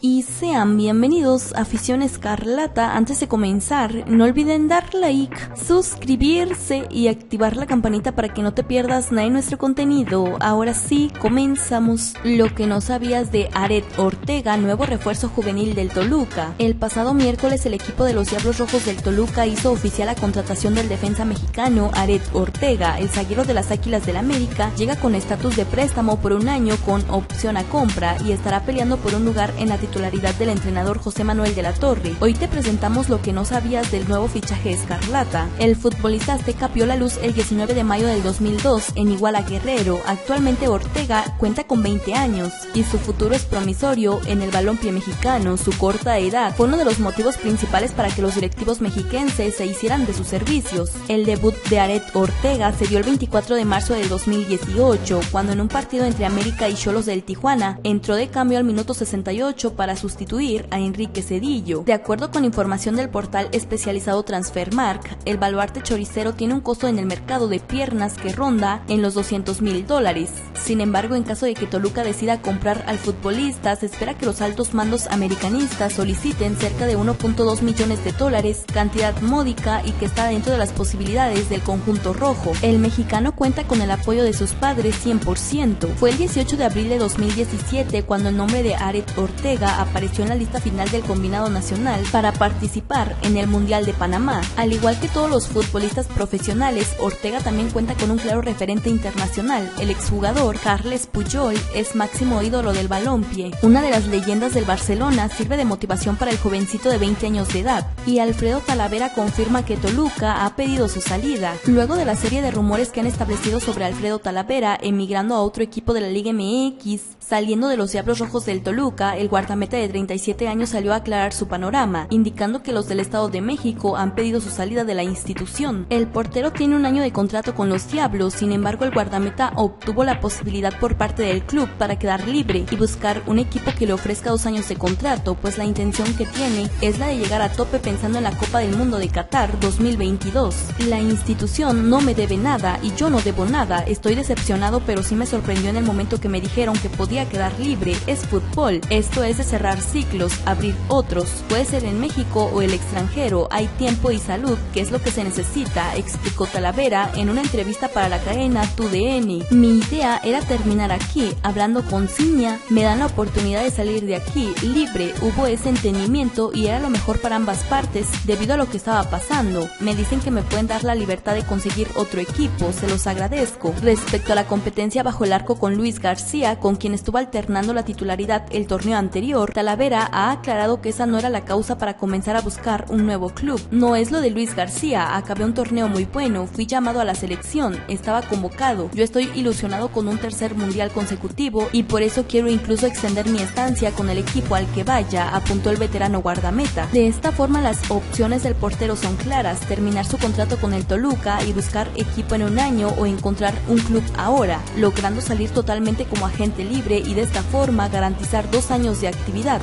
y sean bienvenidos a Afición Escarlata. Antes de comenzar, no olviden dar like, suscribirse y activar la campanita para que no te pierdas nada de nuestro contenido. Ahora sí, comenzamos. Lo que no sabías de Aret Ortega, nuevo refuerzo juvenil del Toluca. El pasado miércoles el equipo de los Diablos Rojos del Toluca hizo oficial la contratación del defensa mexicano Aret Ortega. El zaguero de las Águilas del América llega con estatus de préstamo por un año con opción a compra y estará peleando por un lugar en la titularidad del entrenador José Manuel de la Torre. Hoy te presentamos lo que no sabías del nuevo fichaje Escarlata. El futbolista azteca la luz el 19 de mayo del 2002 en Iguala Guerrero. Actualmente Ortega cuenta con 20 años y su futuro es promisorio en el balompié mexicano. Su corta edad fue uno de los motivos principales para que los directivos mexiquenses se hicieran de sus servicios. El debut de Aret Ortega se dio el 24 de marzo del 2018, cuando en un partido entre América y Cholos del Tijuana entró de cambio al minuto 68 para sustituir a Enrique Cedillo. De acuerdo con información del portal especializado Transfermark, el baluarte choricero tiene un costo en el mercado de piernas que ronda en los 200 mil dólares. Sin embargo, en caso de que Toluca decida comprar al futbolista, se espera que los altos mandos americanistas soliciten cerca de 1.2 millones de dólares, cantidad módica y que está dentro de las posibilidades del conjunto rojo. El mexicano cuenta con el apoyo de sus padres 100%. Fue el 18 de abril de 2017 cuando el nombre de Aret Ortega apareció en la lista final del combinado nacional para participar en el Mundial de Panamá. Al igual que todos los futbolistas profesionales, Ortega también cuenta con un claro referente internacional. El exjugador Carles Puyol es máximo ídolo del balompié. Una de las leyendas del Barcelona sirve de motivación para el jovencito de 20 años de edad. Y Alfredo Talavera confirma que Toluca ha pedido su salida. Luego de la serie de rumores que han establecido sobre Alfredo Talavera emigrando a otro equipo de la Liga MX, saliendo de los Diablos Rojos del Toluca, el guardameta de 37 años salió a aclarar su panorama, indicando que los del Estado de México han pedido su salida de la institución. El portero tiene un año de contrato con los Diablos, sin embargo el guardameta obtuvo la posibilidad por parte del club para quedar libre y buscar un equipo que le ofrezca dos años de contrato, pues la intención que tiene es la de llegar a tope pensando en la Copa del Mundo de Qatar 2022. La institución no me debe nada y yo no debo nada, estoy decepcionado pero sí me sorprendió en el momento que me dijeron que podía quedar libre, es fútbol, esto es cerrar ciclos, abrir otros, puede ser en México o el extranjero, hay tiempo y salud, que es lo que se necesita, explicó Talavera en una entrevista para la cadena TUDN. Mi idea era terminar aquí, hablando con Ciña, me dan la oportunidad de salir de aquí, libre, hubo ese entendimiento y era lo mejor para ambas partes, debido a lo que estaba pasando. Me dicen que me pueden dar la libertad de conseguir otro equipo, se los agradezco. Respecto a la competencia bajo el arco con Luis García, con quien estuvo alternando la titularidad el torneo anterior, Talavera ha aclarado que esa no era la causa para comenzar a buscar un nuevo club. No es lo de Luis García, acabé un torneo muy bueno, fui llamado a la selección, estaba convocado, yo estoy ilusionado con un tercer mundial consecutivo y por eso quiero incluso extender mi estancia con el equipo al que vaya, apuntó el veterano guardameta. De esta forma las opciones del portero son claras, terminar su contrato con el Toluca y buscar equipo en un año o encontrar un club ahora, logrando salir totalmente como agente libre y de esta forma garantizar dos años de actividad.